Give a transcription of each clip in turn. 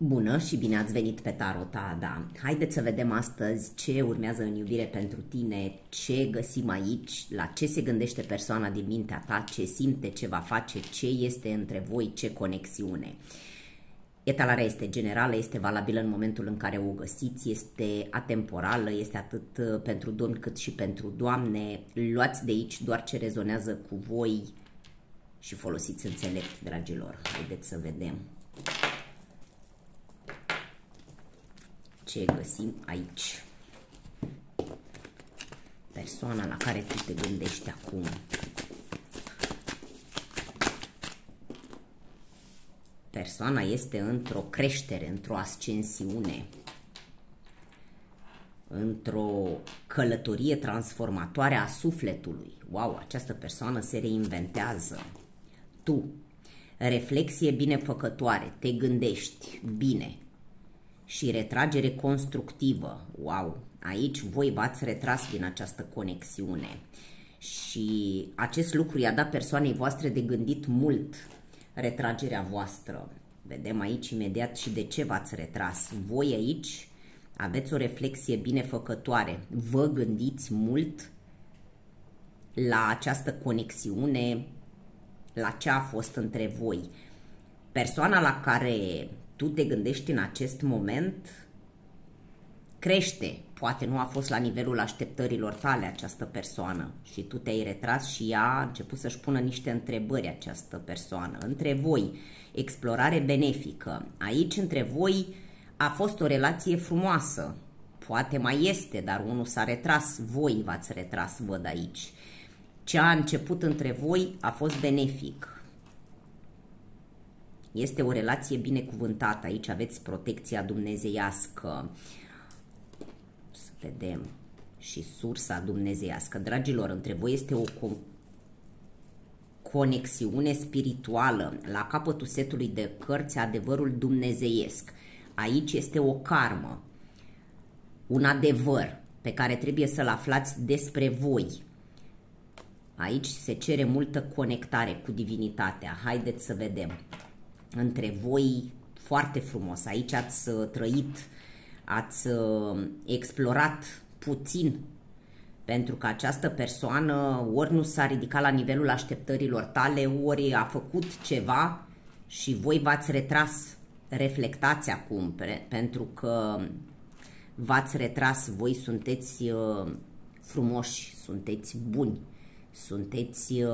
Bună și bine ați venit pe Tarota, da. Haideți să vedem astăzi ce urmează în iubire pentru tine, ce găsim aici, la ce se gândește persoana din mintea ta, ce simte, ce va face, ce este între voi, ce conexiune. Etalarea este generală, este valabilă în momentul în care o găsiți, este atemporală, este atât pentru domni cât și pentru doamne. Luați de aici doar ce rezonează cu voi și folosiți înțelept, dragilor. Haideți să vedem. Ce găsim aici. Persoana la care tu te gândești acum. Persoana este într-o creștere, într-o ascensiune, într-o călătorie transformatoare a sufletului. Wow, această persoană se reinventează. Tu, reflexie binefăcătoare, te gândești bine, și retragere constructivă. Wow! Aici voi v-ați retras din această conexiune și acest lucru i-a dat persoanei voastre de gândit mult retragerea voastră. Vedem aici imediat și de ce v-ați retras. Voi aici aveți o reflexie binefăcătoare. Vă gândiți mult la această conexiune, la ce a fost între voi. Persoana la care tu te gândești în acest moment, crește. Poate nu a fost la nivelul așteptărilor tale această persoană și tu te-ai retras și ea a început să-și pună niște întrebări această persoană. Între voi, explorare benefică. Aici, între voi, a fost o relație frumoasă. Poate mai este, dar unul s-a retras. Voi v-ați retras, văd aici. Ce a început între voi a fost benefic este o relație binecuvântată. Aici aveți protecția dumnezeiască. Să vedem. Și sursa dumnezeiască. Dragilor, între voi este o conexiune spirituală. La capătul setului de cărți, adevărul dumnezeiesc. Aici este o karmă. Un adevăr pe care trebuie să-l aflați despre voi. Aici se cere multă conectare cu divinitatea. Haideți să vedem între voi foarte frumos. Aici ați uh, trăit, ați uh, explorat puțin pentru că această persoană ori nu s-a ridicat la nivelul așteptărilor tale, ori a făcut ceva și voi v-ați retras. Reflectați acum, pentru că v-ați retras, voi sunteți uh, frumoși, sunteți buni, sunteți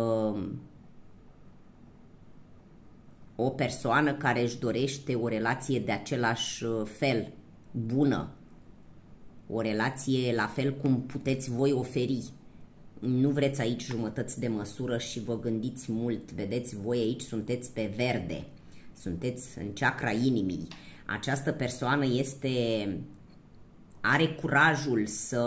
o persoană care își dorește o relație de același uh, fel, bună, o relație la fel cum puteți voi oferi. Nu vreți aici jumătăți de măsură și vă gândiți mult. Vedeți, voi aici sunteți pe verde, sunteți în chakra inimii. Această persoană este are curajul să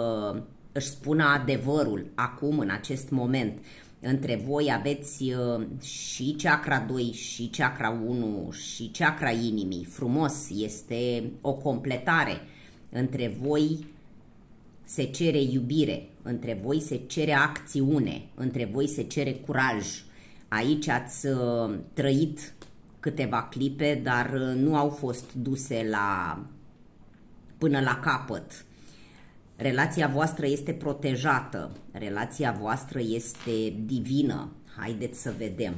își spună adevărul acum, în acest moment între voi aveți uh, și chakra 2 și chakra 1 și chakra inimii. Frumos, este o completare. Între voi se cere iubire, între voi se cere acțiune, între voi se cere curaj. Aici ați uh, trăit câteva clipe, dar uh, nu au fost duse la până la capăt Relația voastră este protejată, relația voastră este divină. Haideți să vedem.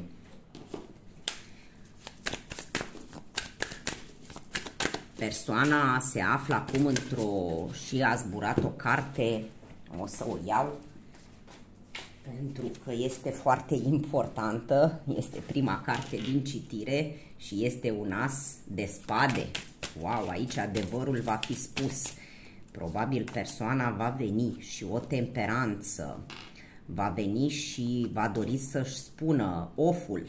Persoana se află acum într-o... și a zburat o carte, o să o iau, pentru că este foarte importantă, este prima carte din citire și este un as de spade. Wow, aici adevărul va fi spus. Probabil persoana va veni și o temperanță, va veni și va dori să-și spună oful.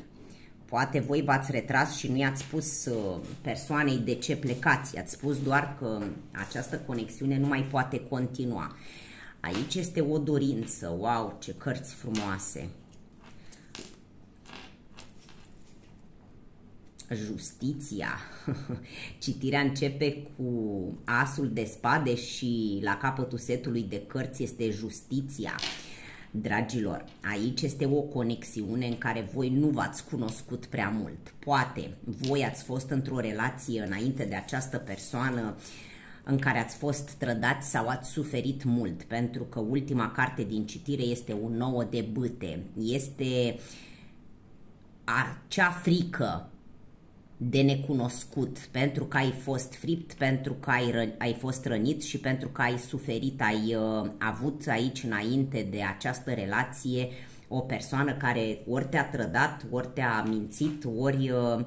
Poate voi v-ați retras și nu i-ați spus uh, persoanei de ce plecați, i-ați spus doar că această conexiune nu mai poate continua. Aici este o dorință, wow, ce cărți frumoase! Justiția. Citirea începe cu asul de spade și la capătul setului de cărți este justiția. Dragilor, aici este o conexiune în care voi nu v-ați cunoscut prea mult. Poate voi ați fost într-o relație înainte de această persoană în care ați fost trădați sau ați suferit mult, pentru că ultima carte din citire este un nouă de bâte. Este acea frică de necunoscut, pentru că ai fost fript, pentru că ai, ai fost rănit și pentru că ai suferit, ai uh, avut aici înainte de această relație o persoană care ori te-a trădat, ori te-a mințit, ori uh,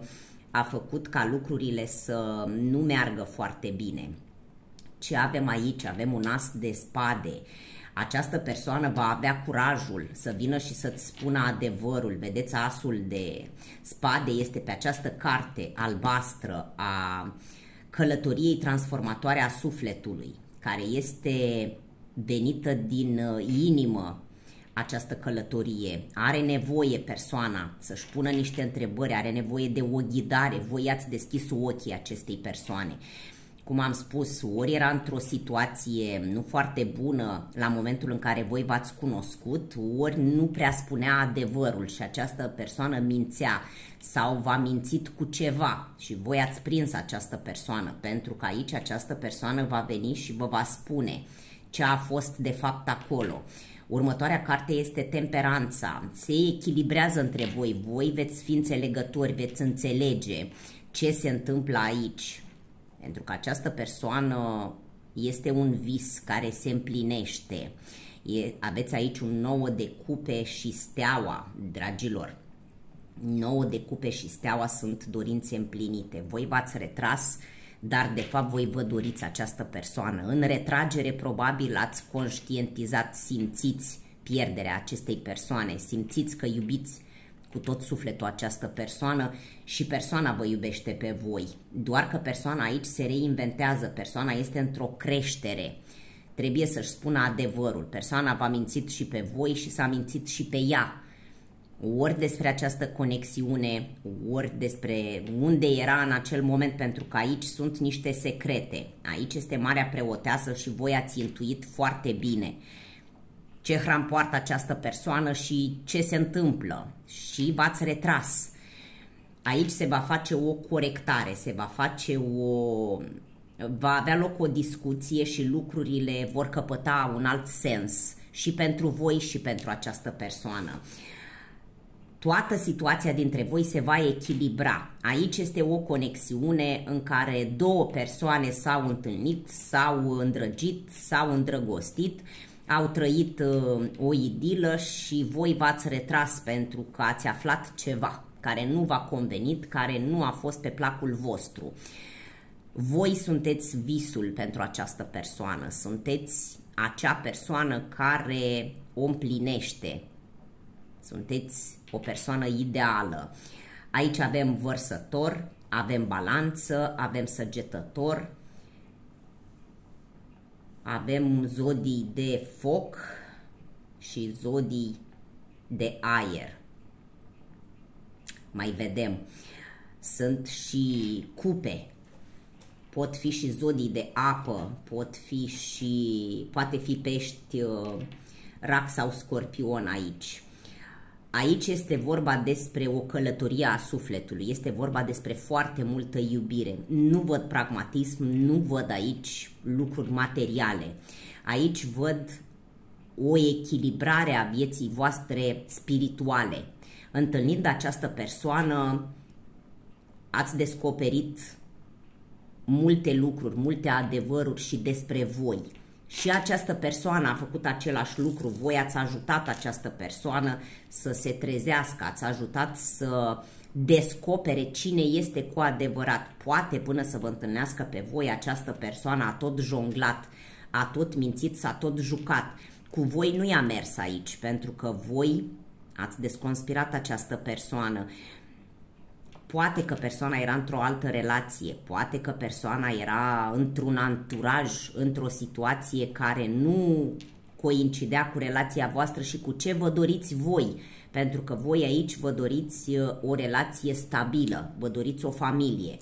a făcut ca lucrurile să nu meargă foarte bine. Ce avem aici? Avem un as de spade. Uh, această persoană va avea curajul să vină și să-ți spună adevărul. Vedeți, asul de spade este pe această carte albastră a călătoriei transformatoare a sufletului, care este venită din uh, inimă această călătorie. Are nevoie persoana să-și pună niște întrebări, are nevoie de o ghidare. Voi ați deschis ochii acestei persoane cum am spus, ori era într-o situație nu foarte bună la momentul în care voi v-ați cunoscut, ori nu prea spunea adevărul și această persoană mințea sau v-a mințit cu ceva și voi ați prins această persoană, pentru că aici această persoană va veni și vă va spune ce a fost de fapt acolo. Următoarea carte este Temperanța. Se echilibrează între voi. Voi veți fi înțelegători, veți înțelege ce se întâmplă aici pentru că această persoană este un vis care se împlinește. E, aveți aici un nouă de cupe și steaua, dragilor. Nouă de cupe și steaua sunt dorințe împlinite. Voi v-ați retras, dar de fapt voi vă doriți această persoană. În retragere probabil ați conștientizat, simțiți pierderea acestei persoane, simțiți că iubiți cu tot sufletul această persoană și persoana vă iubește pe voi. Doar că persoana aici se reinventează, persoana este într-o creștere. Trebuie să-și spună adevărul. Persoana v-a mințit și pe voi și s-a mințit și pe ea. Ori despre această conexiune, ori despre unde era în acel moment, pentru că aici sunt niște secrete. Aici este Marea Preoteasă și voi ați intuit foarte bine ce hram poartă această persoană și ce se întâmplă și v-ați retras. Aici se va face o corectare, se va face o... va avea loc o discuție și lucrurile vor căpăta un alt sens și pentru voi și pentru această persoană. Toată situația dintre voi se va echilibra. Aici este o conexiune în care două persoane s-au întâlnit, s-au îndrăgit, s-au îndrăgostit, au trăit uh, o idilă și voi v-ați retras pentru că ați aflat ceva care nu v-a convenit, care nu a fost pe placul vostru. Voi sunteți visul pentru această persoană, sunteți acea persoană care o împlinește, sunteți o persoană ideală. Aici avem vărsător, avem balanță, avem săgetător, avem zodii de foc și zodii de aer. Mai vedem. Sunt și cupe. Pot fi și zodii de apă, pot fi și, poate fi pești, uh, rac sau scorpion aici. Aici este vorba despre o călătorie a sufletului, este vorba despre foarte multă iubire. Nu văd pragmatism, nu văd aici lucruri materiale. Aici văd o echilibrare a vieții voastre spirituale. Întâlnind această persoană, ați descoperit multe lucruri, multe adevăruri și despre voi și această persoană a făcut același lucru, voi ați ajutat această persoană să se trezească, ați ajutat să descopere cine este cu adevărat. Poate până să vă întâlnească pe voi această persoană a tot jonglat, a tot mințit, s-a tot jucat. Cu voi nu i-a mers aici, pentru că voi ați desconspirat această persoană. Poate că persoana era într-o altă relație, poate că persoana era într-un anturaj, într-o situație care nu coincidea cu relația voastră și cu ce vă doriți voi, pentru că voi aici vă doriți uh, o relație stabilă, vă doriți o familie.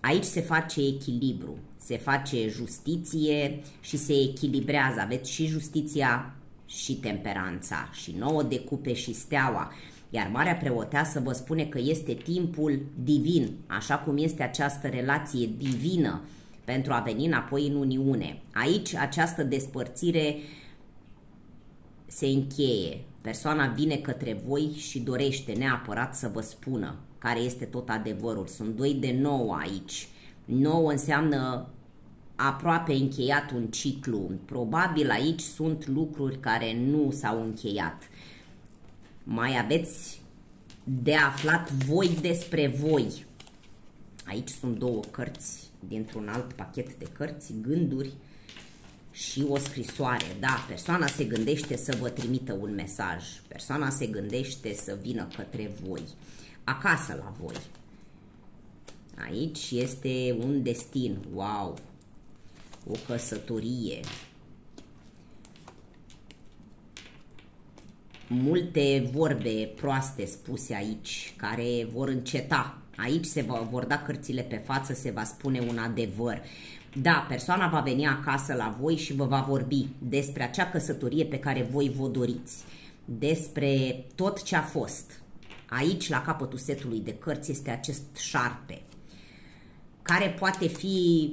Aici se face echilibru, se face justiție și se echilibrează. Aveți și justiția și temperanța și nouă de cupe și steaua. Iar Marea Preoteasă vă spune că este timpul divin, așa cum este această relație divină pentru a veni înapoi în Uniune. Aici această despărțire se încheie. Persoana vine către voi și dorește neapărat să vă spună care este tot adevărul. Sunt doi de nou aici. Nou înseamnă aproape încheiat un ciclu. Probabil aici sunt lucruri care nu s-au încheiat. Mai aveți de aflat voi despre voi. Aici sunt două cărți dintr-un alt pachet de cărți, gânduri și o scrisoare. Da, persoana se gândește să vă trimită un mesaj. Persoana se gândește să vină către voi, acasă la voi. Aici este un destin. Wow! O căsătorie. Multe vorbe proaste spuse aici, care vor înceta. Aici se vor da cărțile pe față, se va spune un adevăr. Da, persoana va veni acasă la voi și vă va vorbi despre acea căsătorie pe care voi vă doriți, despre tot ce a fost. Aici, la capătul setului de cărți, este acest șarpe, care poate fi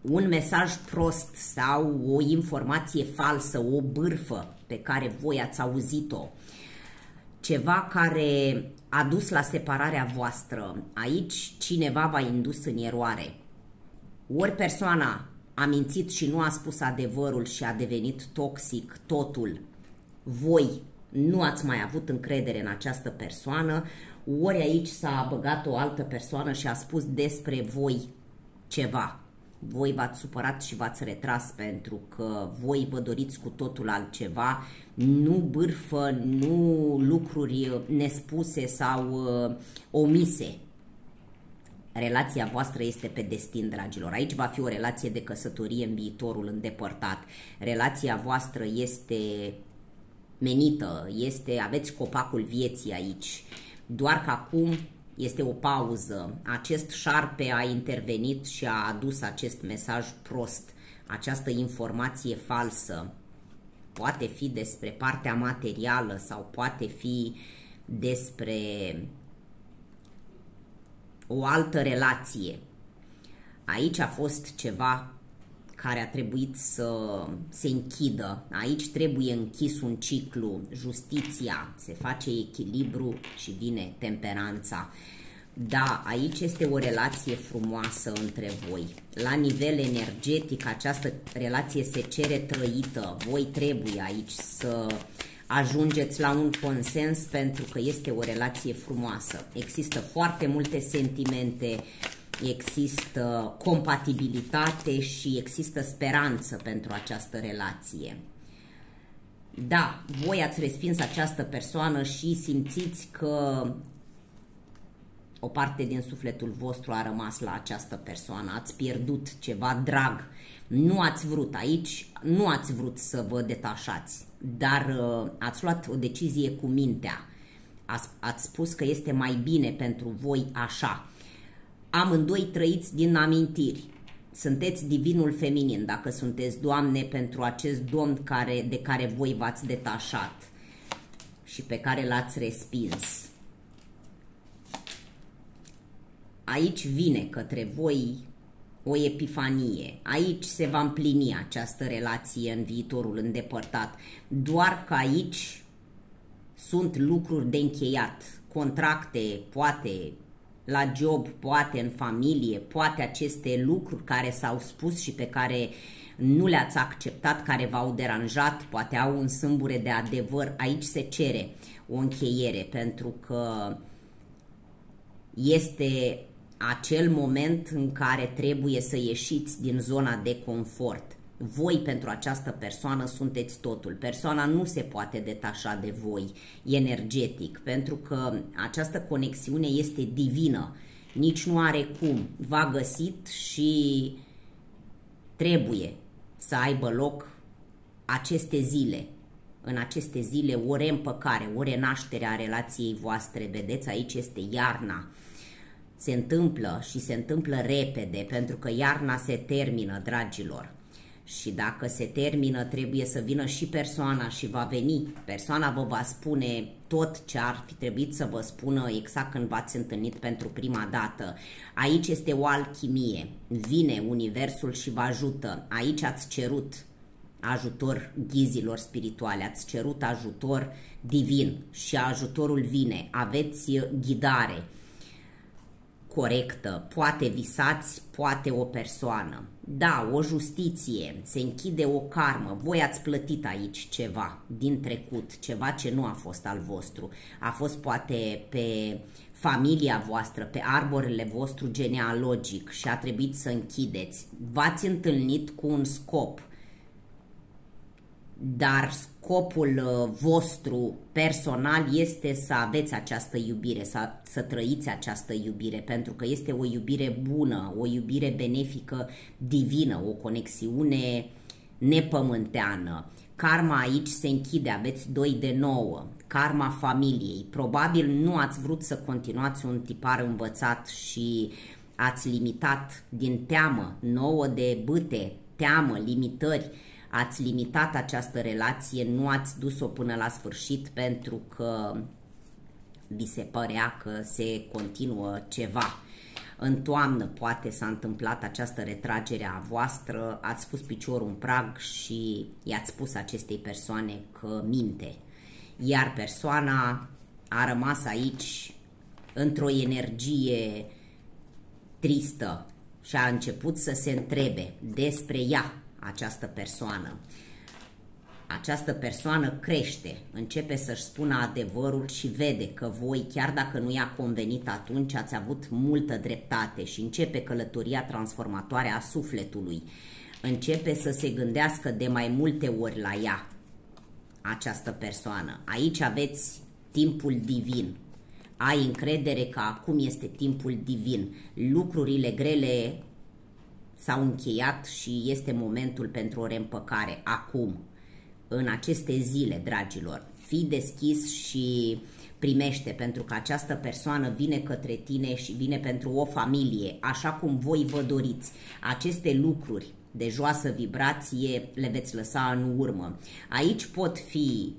un mesaj prost sau o informație falsă, o bârfă pe care voi ați auzit-o, ceva care a dus la separarea voastră. Aici cineva v-a indus în eroare. Ori persoana a mințit și nu a spus adevărul și a devenit toxic totul. Voi nu ați mai avut încredere în această persoană, ori aici s-a băgat o altă persoană și a spus despre voi ceva. Voi v-ați supărat și v-ați retras pentru că voi vă doriți cu totul altceva, nu bârfă, nu lucruri nespuse sau uh, omise relația voastră este pe destin, dragilor. Aici va fi o relație de căsătorie în viitorul îndepărtat. Relația voastră este menită, este, aveți copacul vieții aici. Doar că acum este o pauză. Acest șarpe a intervenit și a adus acest mesaj prost, această informație falsă. Poate fi despre partea materială sau poate fi despre o altă relație. Aici a fost ceva care a trebuit să se închidă. Aici trebuie închis un ciclu, justiția, se face echilibru și vine temperanța. Da, aici este o relație frumoasă între voi. La nivel energetic, această relație se cere trăită. Voi trebuie aici să ajungeți la un consens pentru că este o relație frumoasă. Există foarte multe sentimente, există compatibilitate și există speranță pentru această relație. Da, voi ați respins această persoană și simțiți că o parte din sufletul vostru a rămas la această persoană, ați pierdut ceva drag, nu ați vrut aici, nu ați vrut să vă detașați, dar uh, ați luat o decizie cu mintea, ați, ați spus că este mai bine pentru voi așa. Amândoi trăiți din amintiri, sunteți divinul feminin, dacă sunteți doamne pentru acest domn care, de care voi v-ați detașat și pe care l-ați respins aici vine către voi o epifanie. Aici se va împlini această relație în viitorul îndepărtat. Doar că aici sunt lucruri de încheiat, contracte, poate la job, poate în familie, poate aceste lucruri care s-au spus și pe care nu le-ați acceptat, care v-au deranjat, poate au un sâmbure de adevăr. Aici se cere o încheiere pentru că este acel moment în care trebuie să ieșiți din zona de confort. Voi pentru această persoană sunteți totul. Persoana nu se poate detașa de voi energetic, pentru că această conexiune este divină. Nici nu are cum. V-a găsit și trebuie să aibă loc aceste zile. În aceste zile o reîmpăcare, o renaștere a relației voastre. Vedeți, aici este iarna se întâmplă și se întâmplă repede pentru că iarna se termină, dragilor. Și dacă se termină, trebuie să vină și persoana și va veni. Persoana vă va spune tot ce ar fi trebuit să vă spună exact când v-ați întâlnit pentru prima dată. Aici este o alchimie. Vine Universul și vă ajută. Aici ați cerut ajutor ghizilor spirituale, ați cerut ajutor divin și ajutorul vine. Aveți ghidare corectă, poate visați, poate o persoană. Da, o justiție, se închide o karmă, voi ați plătit aici ceva din trecut, ceva ce nu a fost al vostru. A fost poate pe familia voastră, pe arborele vostru genealogic și a trebuit să închideți. V-ați întâlnit cu un scop, dar scopul uh, vostru personal este să aveți această iubire, să, să trăiți această iubire, pentru că este o iubire bună, o iubire benefică divină, o conexiune nepământeană. Karma aici se închide, aveți 2 de 9, karma familiei. Probabil nu ați vrut să continuați un tipar învățat și ați limitat din teamă, 9 de bâte, teamă, limitări, ați limitat această relație, nu ați dus-o până la sfârșit pentru că vi se părea că se continuă ceva. În toamnă poate s-a întâmplat această retragere a voastră, ați pus piciorul în prag și i-ați spus acestei persoane că minte. Iar persoana a rămas aici într-o energie tristă și a început să se întrebe despre ea, această persoană. Această persoană crește, începe să-și spună adevărul și vede că voi, chiar dacă nu i-a convenit atunci, ați avut multă dreptate și începe călătoria transformatoare a sufletului. Începe să se gândească de mai multe ori la ea, această persoană. Aici aveți timpul divin. Ai încredere că acum este timpul divin. Lucrurile grele s-au încheiat și este momentul pentru o reîmpăcare acum, în aceste zile, dragilor. Fii deschis și primește, pentru că această persoană vine către tine și vine pentru o familie, așa cum voi vă doriți. Aceste lucruri de joasă vibrație le veți lăsa în urmă. Aici pot fi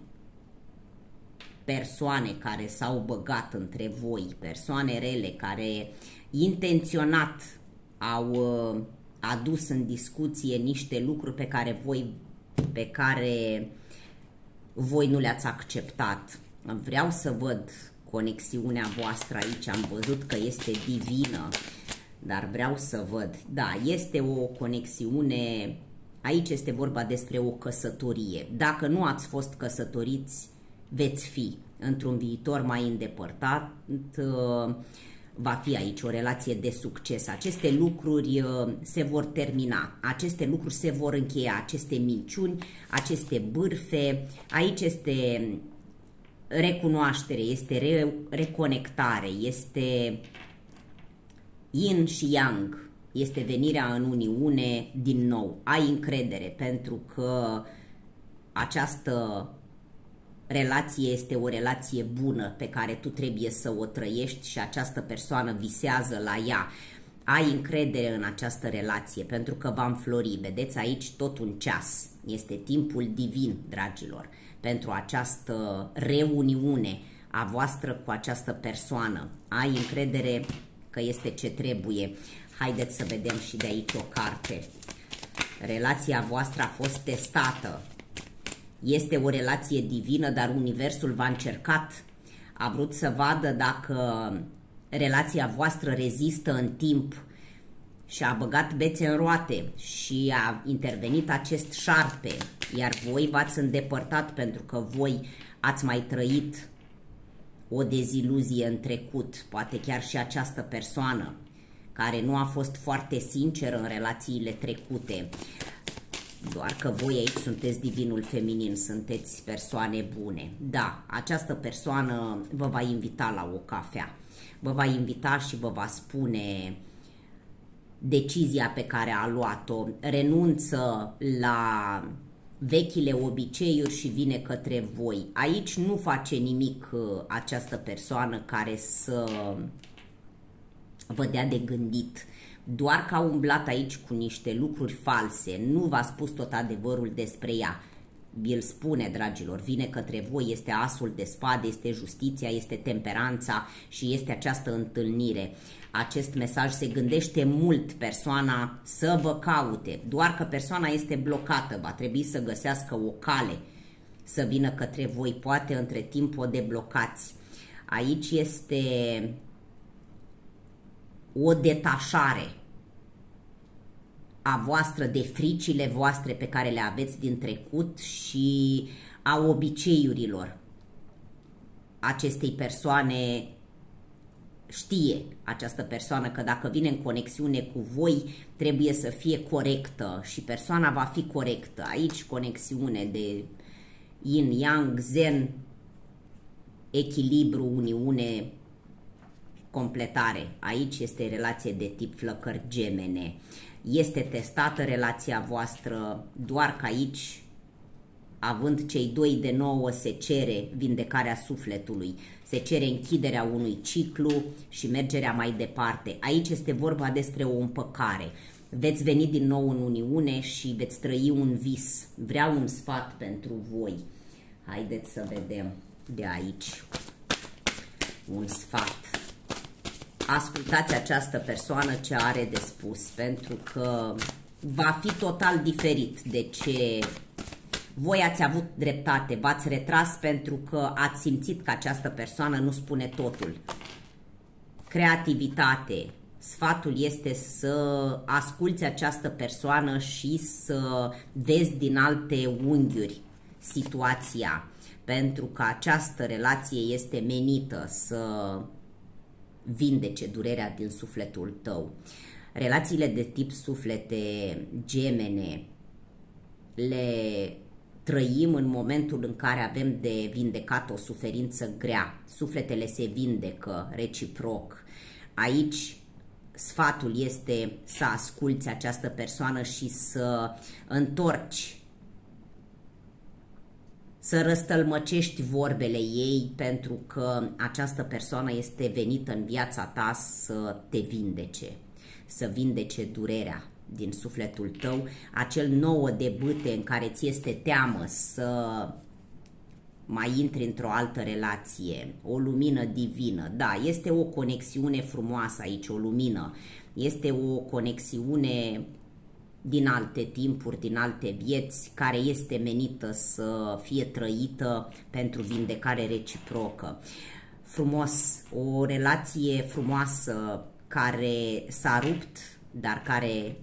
persoane care s-au băgat între voi, persoane rele care intenționat au uh, adus în discuție niște lucruri pe care voi, pe care voi nu le-ați acceptat. Vreau să văd conexiunea voastră aici, am văzut că este divină, dar vreau să văd. Da, este o conexiune, aici este vorba despre o căsătorie. Dacă nu ați fost căsătoriți, veți fi într-un viitor mai îndepărtat, uh, va fi aici o relație de succes. Aceste lucruri uh, se vor termina, aceste lucruri se vor încheia, aceste minciuni, aceste bârfe. Aici este recunoaștere, este re reconectare, este yin și yang, este venirea în uniune din nou. Ai încredere pentru că această relație este o relație bună pe care tu trebuie să o trăiești și această persoană visează la ea. Ai încredere în această relație pentru că va înflori. Vedeți aici tot un ceas. Este timpul divin, dragilor, pentru această reuniune a voastră cu această persoană. Ai încredere că este ce trebuie. Haideți să vedem și de aici o carte. Relația voastră a fost testată este o relație divină, dar Universul v-a încercat, a vrut să vadă dacă relația voastră rezistă în timp și a băgat bețe în roate și a intervenit acest șarpe, iar voi v-ați îndepărtat pentru că voi ați mai trăit o deziluzie în trecut, poate chiar și această persoană care nu a fost foarte sinceră în relațiile trecute. Doar că voi aici sunteți divinul feminin, sunteți persoane bune. Da, această persoană vă va invita la o cafea. Vă va invita și vă va spune decizia pe care a luat-o. Renunță la vechile obiceiuri și vine către voi. Aici nu face nimic uh, această persoană care să vă dea de gândit doar că a umblat aici cu niște lucruri false, nu v-a spus tot adevărul despre ea. El spune, dragilor, vine către voi, este asul de spade, este justiția, este temperanța și este această întâlnire. Acest mesaj se gândește mult persoana să vă caute, doar că persoana este blocată, va trebui să găsească o cale să vină către voi, poate între timp o deblocați. Aici este o detașare a voastră de fricile voastre pe care le aveți din trecut și a obiceiurilor acestei persoane știe această persoană că dacă vine în conexiune cu voi trebuie să fie corectă și persoana va fi corectă. Aici conexiune de yin-yang, zen, echilibru, uniune, completare. Aici este relație de tip flăcări gemene. Este testată relația voastră doar că aici, având cei doi de nouă, se cere vindecarea sufletului, se cere închiderea unui ciclu și mergerea mai departe. Aici este vorba despre o împăcare. Veți veni din nou în Uniune și veți trăi un vis. Vreau un sfat pentru voi. Haideți să vedem de aici un sfat. Ascultați această persoană ce are de spus, pentru că va fi total diferit de ce voi ați avut dreptate, v-ați retras pentru că ați simțit că această persoană nu spune totul. Creativitate. Sfatul este să asculți această persoană și să vezi din alte unghiuri situația, pentru că această relație este menită să vindece durerea din sufletul tău. Relațiile de tip suflete gemene le trăim în momentul în care avem de vindecat o suferință grea. Sufletele se vindecă reciproc. Aici sfatul este să asculți această persoană și să întorci să răstălmăcești vorbele ei pentru că această persoană este venită în viața ta să te vindece, să vindece durerea din sufletul tău, acel nouă de bâte în care ți este teamă să mai intri într-o altă relație, o lumină divină. Da, este o conexiune frumoasă aici, o lumină. Este o conexiune din alte timpuri, din alte vieți, care este menită să fie trăită pentru vindecare reciprocă. Frumos, o relație frumoasă care s-a rupt, dar care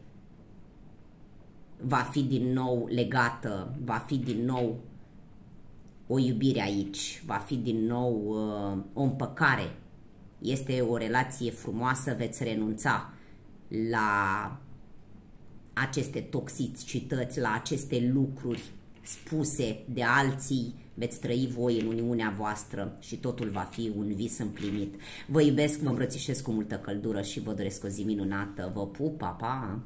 va fi din nou legată, va fi din nou o iubire aici, va fi din nou uh, o împăcare. Este o relație frumoasă, veți renunța la aceste toxicități, la aceste lucruri spuse de alții, veți trăi voi în Uniunea voastră și totul va fi un vis împlinit. Vă iubesc, vă îmbrățișez cu multă căldură și vă doresc o zi minunată. Vă pup, pa, pa!